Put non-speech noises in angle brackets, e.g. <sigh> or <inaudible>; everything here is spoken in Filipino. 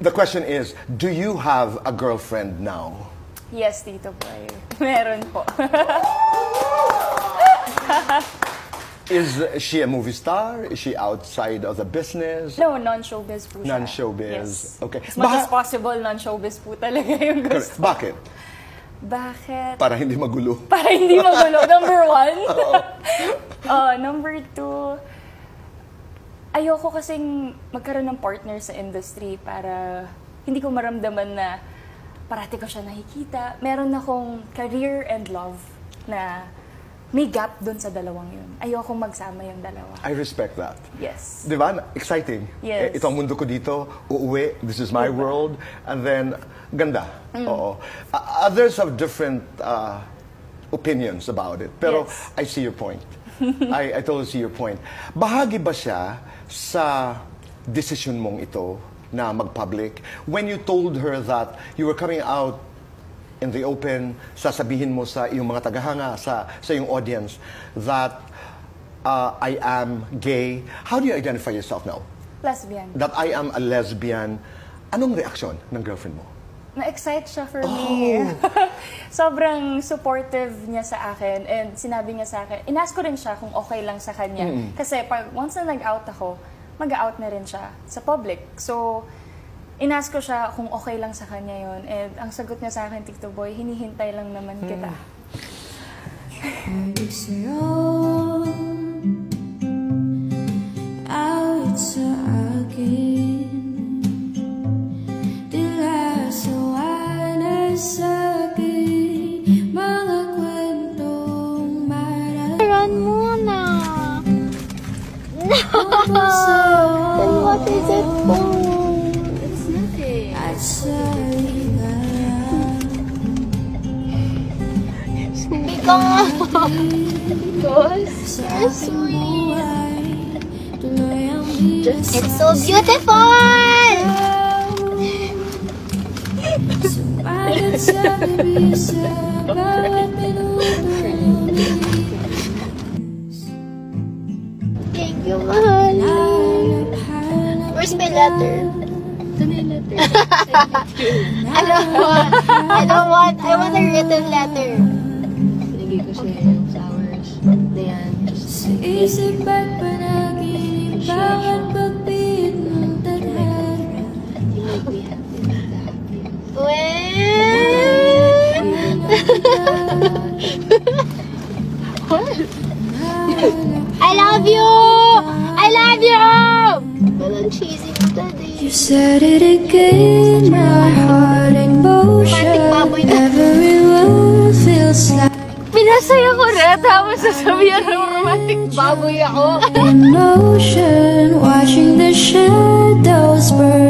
The question is, do you have a girlfriend now? Yes, Tito Boy. <laughs> Meron po. <laughs> Is she a movie star? Is she outside of the business? no, non-showbiz po siya. Non-showbiz. Yes. Okay. As much as possible, non-showbiz po talaga <laughs> yung Correct. gusto. Bakit? Bakit? Para hindi magulo. Para hindi magulo. Number one. uh, number two, ayoko kasing magkaroon ng partner sa industry para hindi ko maramdaman na parati ko siya nakikita. Meron akong career and love na may gap dun sa dalawang yun. Ayoko magsama yung dalawa. I respect that. Yes. Di ba? Exciting. Yes. Eh, ito ang mundo ko dito, uuwi, this is my world, and then, ganda. Mm. Oo. Uh, others have different uh, opinions about it, pero Yes. I see your point. <laughs> I, I totally see your point. Bahagi ba siya sa decision mong ito na mag-public? When you told her that you were coming out in the open, sasabihin mo sa iyong mga tagahanga, sa, sa iyong audience, that uh, I am gay. How do you identify yourself now? Lesbian. That I am a lesbian. Anong reaksyon ng girlfriend mo? Na-excite siya for me. <laughs> Sobrang supportive niya sa akin and sinabi niya sa akin, inask ko rin siya kung okay lang sa kanya. Kasi pag once na nag-out ako, mag-out na rin siya sa public. So, inask ko siya kung okay lang sa kanya yon And ang sagot niya sa akin, Tito Boy, hinihintay lang naman kita. <laughs> 있 is it? Oh, it's nothing. Hindi it's. It's so beautiful! Thank you, Mom. Where's my letter? <laughs> I don't want. I don't want. I want a written letter. Binigay ko siya yung flowers. Ayan. Sa isip at panaginip Bawat pagpihit ng tadhana that. <laughs> I love you! I love you! Cheesy daddy. You said it again My heart in motion na. Everyone feels like Pinasaya ko rin, tapos sasabihan ng romantic baboy ako. in motion Watching the shadows burning in the dark